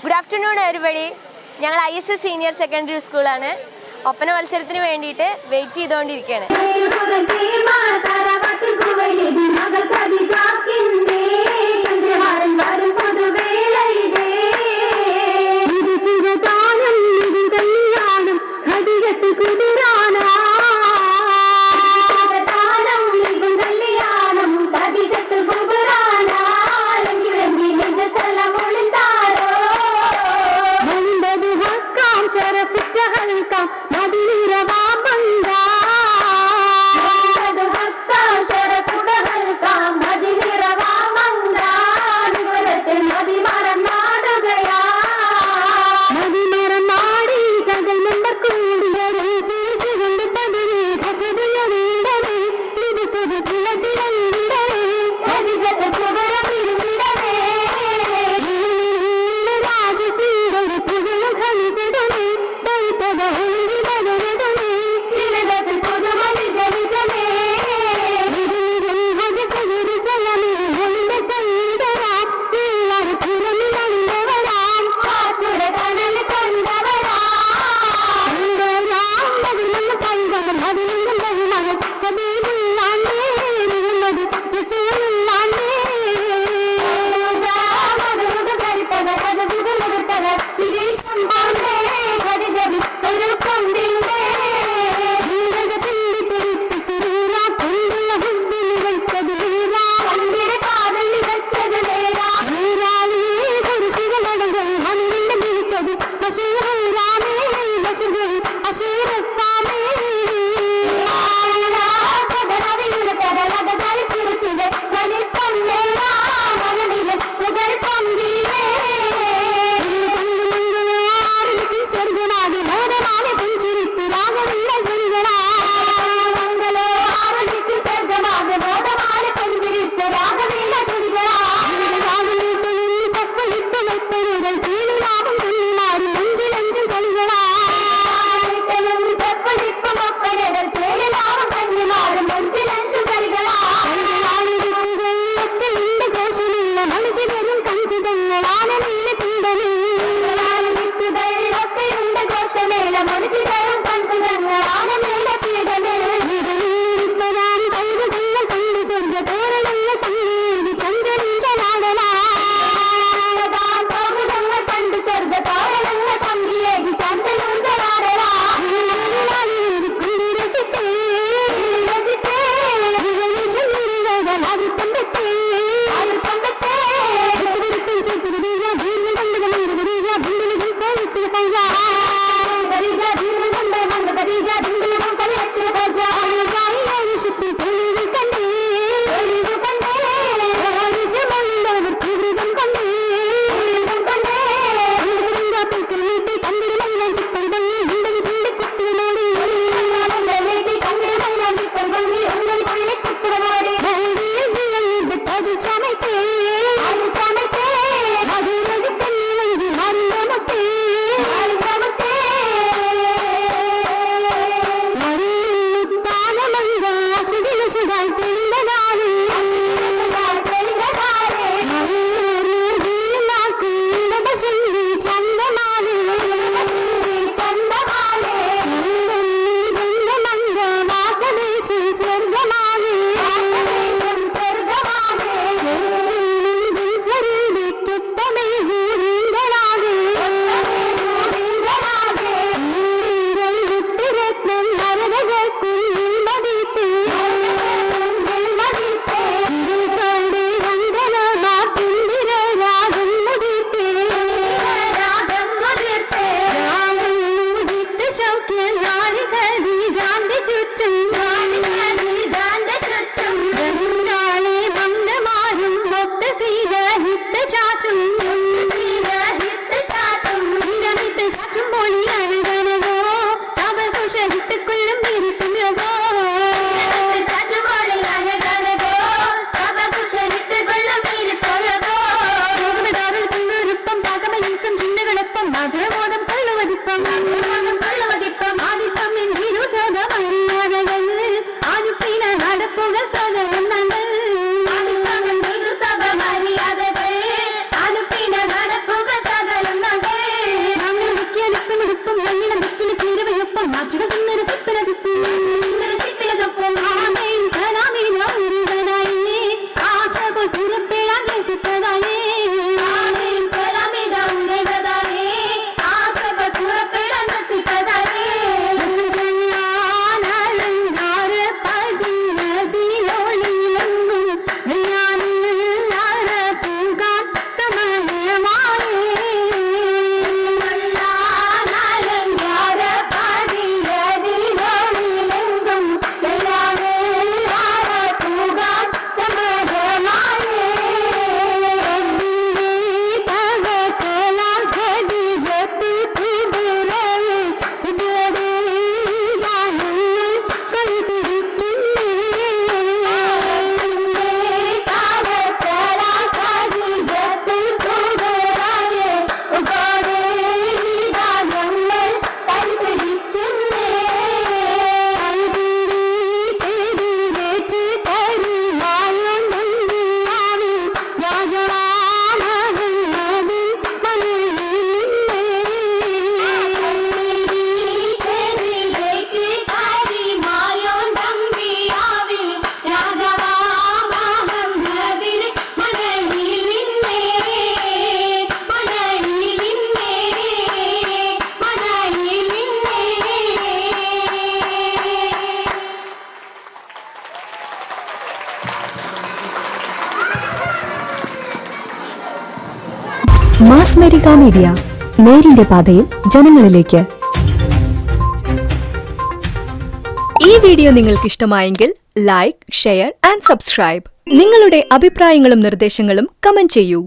Good afternoon everybody ഞങ്ങൾ I S S senior secondary സ്കൂളാണ് ഒപ്പന മത്സരത്തിന് വേണ്ടിയിട്ട് വെയിറ്റ് ചെയ്തുകൊണ്ടിരിക്കുകയാണ് ും. Hallelujah. Come on. ഘോഷകരും കൺസിതങ്ങളാണെന്ന് കുണ്ടലേ. വിത്തുകൾ ഒക്കെയുണ്ട് ഘോഷമേളം. മനുഷ്യരും ചിതറും കൺസിതങ്ങളാണെന്ന് മാസ്മരിക മീഡിയ നേരിന്റെ പാതയിൽ ജനങ്ങളിലേക്ക്. ഈ വീഡിയോ നിങ്ങൾക്ക് ഇഷ്ടമായെങ്കിൽ ലൈക്ക് ഷെയർ ആൻഡ് സബ്സ്ക്രൈബ്. നിങ്ങളുടെ അഭിപ്രായങ്ങളും നിർദ്ദേശങ്ങളും കമന്റ് ചെയ്യൂ.